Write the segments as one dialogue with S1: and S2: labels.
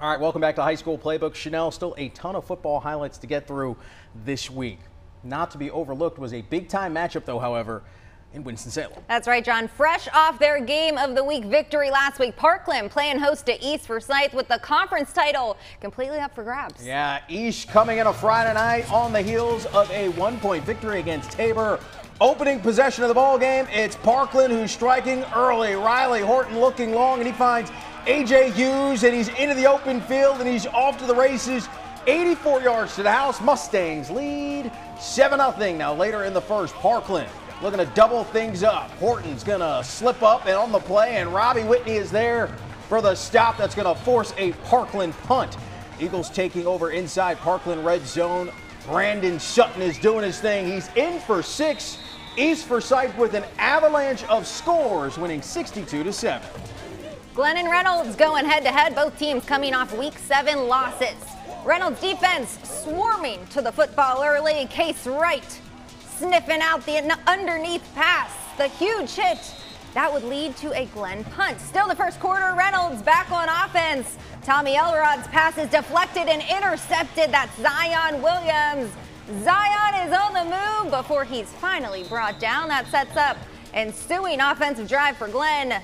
S1: All right, welcome back to High School Playbook. Chanel, still a ton of football highlights to get through this week. Not to be overlooked was a big time matchup, though, however, in Winston-Salem.
S2: That's right, John. Fresh off their game of the week victory last week, Parkland playing host to East Forsyth with the conference title completely up for grabs.
S1: Yeah, East coming in a Friday night on the heels of a one-point victory against Tabor. Opening possession of the ball game, it's Parkland who's striking early. Riley Horton looking long, and he finds AJ Hughes, and he's into the open field, and he's off to the races. 84 yards to the house. Mustangs lead 7 0. Now, later in the first, Parkland looking to double things up. Horton's going to slip up and on the play, and Robbie Whitney is there for the stop that's going to force a Parkland punt. Eagles taking over inside Parkland red zone. Brandon Sutton is doing his thing. He's in for six. East Forsyth with an avalanche of scores, winning 62 to 7.
S2: Glenn and Reynolds going head to head, both teams coming off week seven losses. Reynolds defense swarming to the football early. Case Wright sniffing out the underneath pass. The huge hit that would lead to a Glenn punt. Still the first quarter, Reynolds back on offense. Tommy Elrod's pass is deflected and intercepted. That's Zion Williams. Zion is on the move before he's finally brought down. That sets up ensuing offensive drive for Glenn.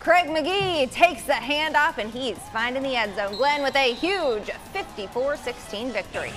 S2: Craig McGee takes the handoff and he's finding the end zone. Glenn with a huge 54-16 victory.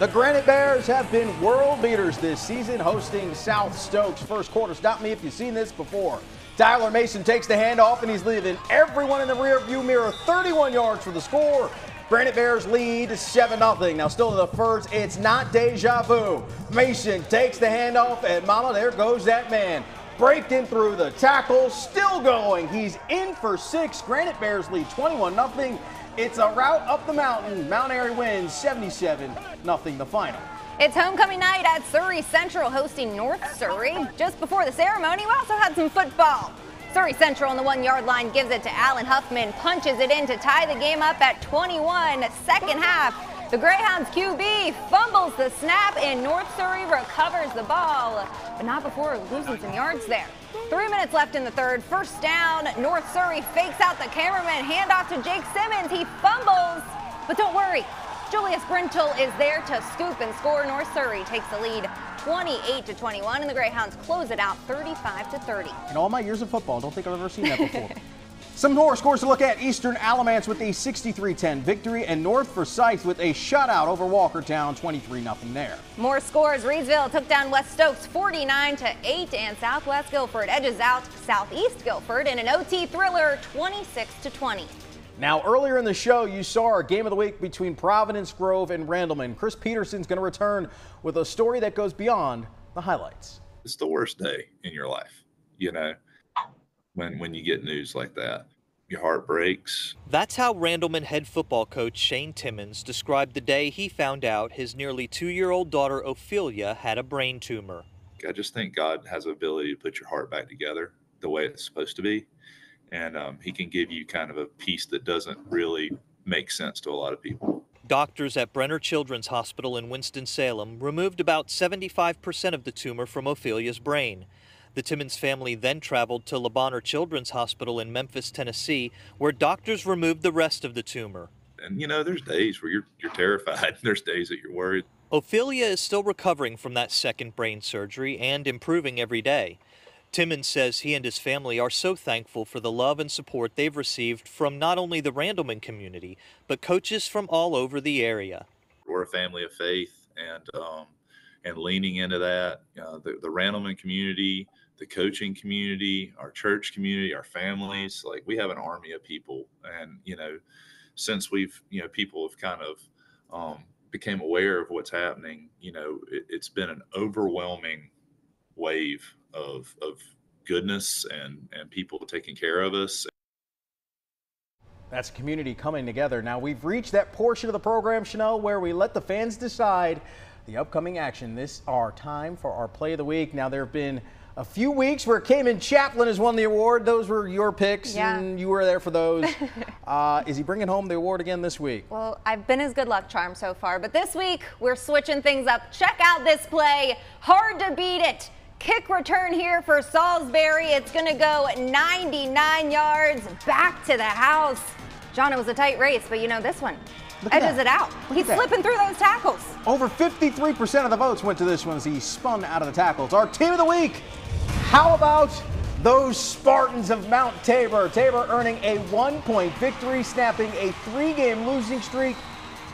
S1: The Granite Bears have been world beaters this season, hosting South Stokes. First quarter, stop me if you've seen this before. Tyler Mason takes the handoff and he's leaving everyone in the rear view mirror 31 yards for the score. Granite Bears lead 7 0. Now, still in the first, it's not deja vu. Mason takes the handoff, and mama, there goes that man breaking through the tackle, still going. He's in for six. Granite Bears lead 21 0. It's a rout up the mountain. Mount Airy wins 77 0 the final.
S2: It's homecoming night at Surry Central hosting North Surry. Just before the ceremony, we also had some football. Surry Central on the one yard line gives it to Allen Huffman, punches it in to tie the game up at 21. Second half, the Greyhounds QB fumbles the snap and North Surry recovers the ball, but not before losing some yards there. Three minutes left in the third. First down. North Surry fakes out the cameraman. Handoff to Jake Simmons. He fumbles, but don't worry. Julius Brintle is there to scoop and score. North Surry takes the lead 28 to 21, and the Greyhounds close it out 35 to 30.
S1: In all my years of football, I don't think I've ever seen that before. Some more scores to look at. Eastern Alamance with a 63-10 victory and North Forsyth with a shutout over Walkertown 23-0 there.
S2: More scores. Reidsville took down West Stokes 49-8 and Southwest Guilford edges out Southeast Guilford in an OT thriller 26-20.
S1: Now, earlier in the show, you saw our game of the week between Providence Grove and Randleman. Chris Peterson's going to return with a story that goes beyond the highlights.
S3: It's the worst day in your life, you know when when you get news like that. Your heart breaks.
S4: That's how Randleman head football coach Shane Timmons described the day he found out his nearly two-year-old daughter Ophelia had a brain tumor.
S3: I just think God has the ability to put your heart back together the way it's supposed to be, and um, He can give you kind of a peace that doesn't really make sense to a lot of people.
S4: Doctors at Brenner Children's Hospital in Winston-Salem removed about 75% of the tumor from Ophelia's brain. The Timmons family then traveled to Le Bonheur Children's Hospital in Memphis, Tennessee, where doctors removed the rest of the tumor.
S3: And you know, there's days where you're you're terrified. There's days that you're worried.
S4: Ophelia is still recovering from that second brain surgery and improving every day. Timmons says he and his family are so thankful for the love and support they've received from not only the Randleman community, but coaches from all over the area.
S3: We're a family of faith, and um, and leaning into that, uh, the, the Randleman community, the coaching community, our church community, our families. Like we have an army of people, and you know, since we've you know people have kind of um, became aware of what's happening, you know, it, it's been an overwhelming wave of of goodness and and people taking care of us.
S1: That's community coming together. Now we've reached that portion of the program, Chanel, where we let the fans decide the upcoming action. This our time for our play of the week. Now there have been a few weeks where Cayman Chaplin has won the award. Those were your picks, yeah. and you were there for those. uh, is he bringing home the award again this week?
S2: Well, I've been his good luck charm so far, but this week we're switching things up. Check out this play. Hard to beat it. Kick return here for Salisbury. It's going to go 99 yards back to the house. John, it was a tight race, but you know this one edges
S1: that.
S2: it out.
S1: Look
S2: He's slipping through those tackles.
S1: Over 53% of the votes went to this one as he spun out of the tackles. Our team of the week. How about those Spartans of Mount Tabor? Tabor earning a one point victory, snapping a three game losing streak,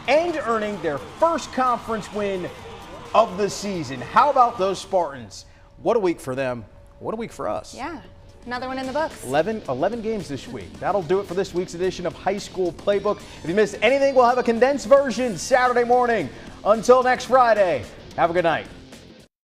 S1: and earning their first conference win of the season. How about those Spartans? What a week for them. What a week for us.
S2: Yeah, another one in the books.
S1: 11, 11 games this week. That'll do it for this week's edition of High School Playbook. If you missed anything, we'll have a condensed version Saturday morning. Until next Friday, have a good night.